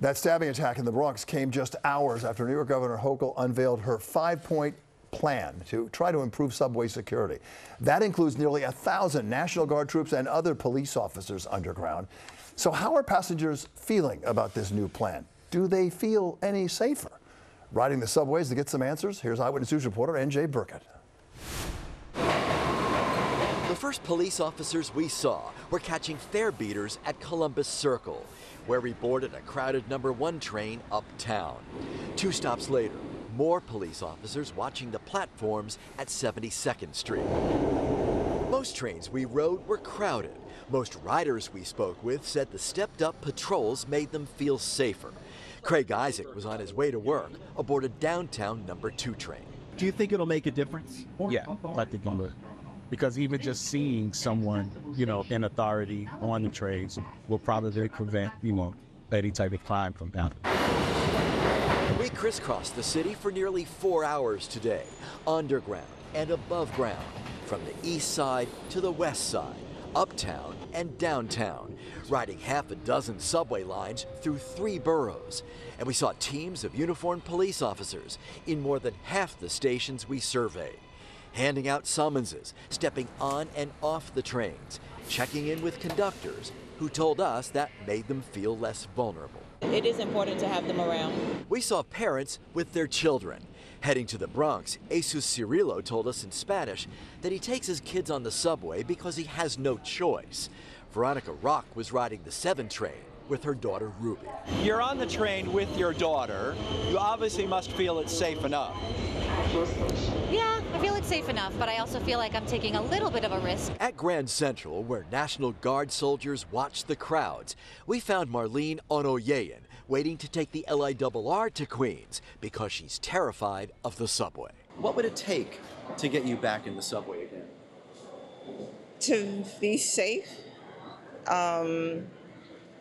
That stabbing attack in the Bronx came just hours after New York Governor Hochul unveiled her five-point plan to try to improve subway security. That includes nearly a thousand National Guard troops and other police officers underground. So how are passengers feeling about this new plan? Do they feel any safer? Riding the subways to get some answers, here's Eyewitness News reporter N.J. Burkett. The first police officers we saw were catching fare beaters at Columbus Circle, where we boarded a crowded number one train uptown. Two stops later, more police officers watching the platforms at 72nd Street. Most trains we rode were crowded. Most riders we spoke with said the stepped up patrols made them feel safer. Craig Isaac was on his way to work aboard a downtown number two train. Do you think it'll make a difference? Yeah, I think it would. Because even just seeing someone, you know, in authority on the trains will probably prevent, you know, any type of crime from happening. We crisscrossed the city for nearly four hours today, underground and above ground, from the east side to the west side, uptown and downtown, riding half a dozen subway lines through three boroughs. And we saw teams of uniformed police officers in more than half the stations we surveyed, handing out summonses, stepping on and off the trains, checking in with conductors who told us that made them feel less vulnerable. It is important to have them around. We saw parents with their children. Heading to the Bronx, Jesus Cirillo told us in Spanish that he takes his kids on the subway because he has no choice. Veronica Rock was riding the 7 train with her daughter Ruby. You're on the train with your daughter. You obviously must feel it's safe enough. Yeah, I feel it's safe enough, but I also feel like I'm taking a little bit of a risk. At Grand Central, where National Guard soldiers watch the crowds, we found Marlene Onoyeyan waiting to take the LIRR to Queens because she's terrified of the subway. What would it take to get you back in the subway again? To be safe, um,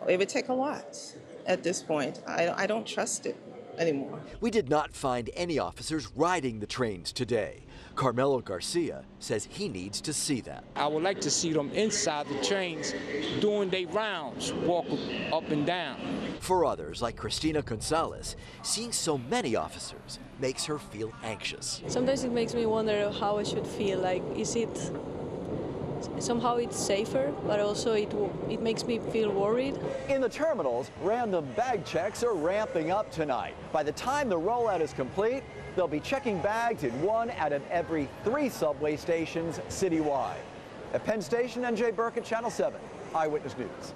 it would take a lot at this point. I, I don't trust it anymore. We did not find any officers riding the trains today. Carmelo Garcia says he needs to see that. I would like to see them inside the trains doing their rounds, walk up and down. For others, like Christina Gonzalez, seeing so many officers makes her feel anxious. Sometimes it makes me wonder how I should feel. Like, is it somehow it's safer, but also it it makes me feel worried. In the terminals, random bag checks are ramping up tonight. By the time the rollout is complete, they'll be checking bags in one out of every three subway stations citywide. At Penn Station, NJ Burkett, Channel 7, Eyewitness News.